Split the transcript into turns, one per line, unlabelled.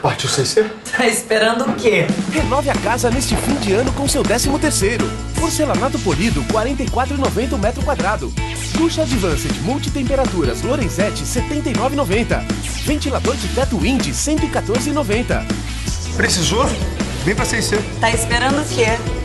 partiu o CC?
Tá esperando o quê?
Renove a casa neste fim de ano com seu 13 terceiro. Porcelanato polido, 44,90 metro quadrado. Ducha Advanced multitemperaturas Lorenzetti, R$ 79,90. Ventilador de teto Indy 114,90.
Precisou? Vem pra CC.
Tá esperando o quê?